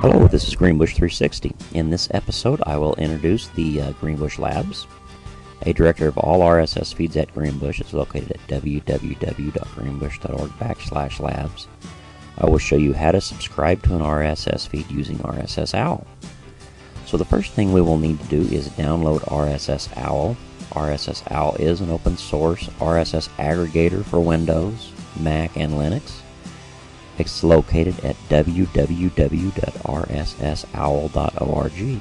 Hello, this is Greenbush 360. In this episode, I will introduce the uh, Greenbush Labs. A director of all RSS feeds at Greenbush is located at www.greenbush.org backslash labs. I will show you how to subscribe to an RSS feed using RSS OWL. So the first thing we will need to do is download RSS OWL. RSS OWL is an open source RSS aggregator for Windows, Mac, and Linux. It's located at www.rssowl.org.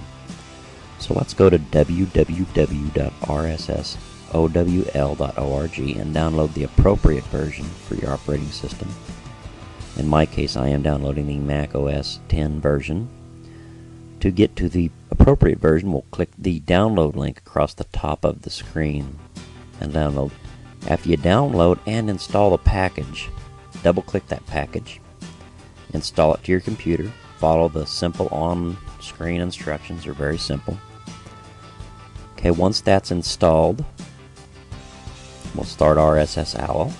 So let's go to www.rssowl.org and download the appropriate version for your operating system. In my case, I am downloading the Mac OS 10 version. To get to the appropriate version, we'll click the download link across the top of the screen and download. After you download and install the package, double click that package install it to your computer. Follow the simple on screen instructions, they're very simple. Okay, once that's installed, we'll start RSS OWL.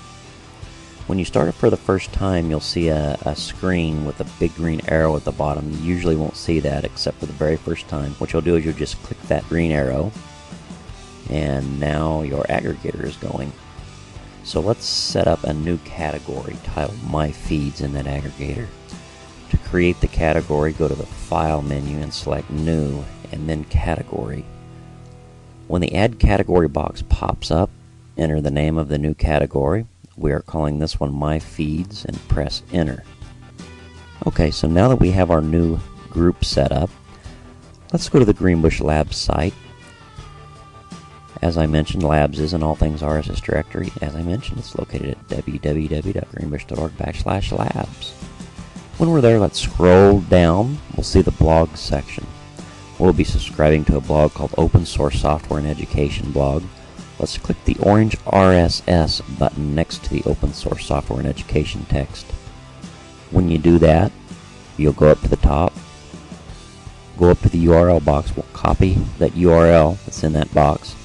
When you start it for the first time, you'll see a, a, screen with a big green arrow at the bottom. You usually won't see that except for the very first time. What you'll do is you'll just click that green arrow, and now your aggregator is going. So let's set up a new category titled My Feeds in that aggregator. To create the category, go to the File menu and select New and then Category. When the Add Category box pops up, enter the name of the new category. We are calling this one My Feeds and press Enter. Okay, so now that we have our new group set up, let's go to the Greenbush Labs site as I mentioned, Labs is an all things RSS directory. As I mentioned, it's located at www.greenbush.org backslash labs. When we're there, let's scroll down. We'll see the blog section. We'll be subscribing to a blog called Open Source Software and Education blog. Let's click the orange RSS button next to the Open Source Software and Education text. When you do that, you'll go up to the top, go up to the URL box. We'll copy that URL that's in that box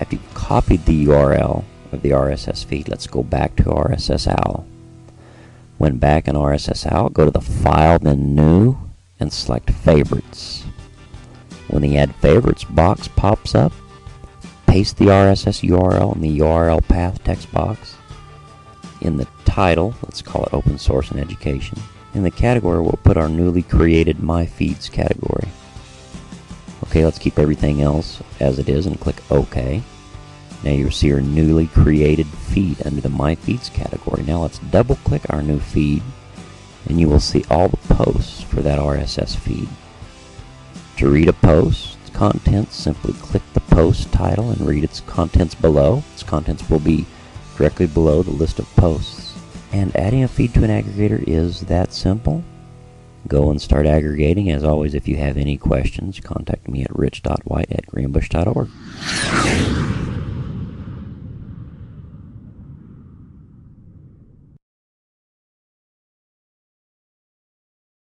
after you've copied the URL of the RSS feed, let's go back to RSS OWL. When back in RSS OWL, go to the File, then New, and select Favorites. When the Add Favorites box pops up, paste the RSS URL in the URL path text box. In the title, let's call it Open Source and Education. In the category, we'll put our newly created My Feeds category. Okay, let's keep everything else as it is and click OK. Now you'll see our newly created feed under the My Feeds category. Now let's double click our new feed and you will see all the posts for that RSS feed. To read a post, contents, simply click the post title and read its contents below. Its contents will be directly below the list of posts. And adding a feed to an aggregator is that simple. Go and start aggregating. As always, if you have any questions, contact me at rich.white at greenbush.org.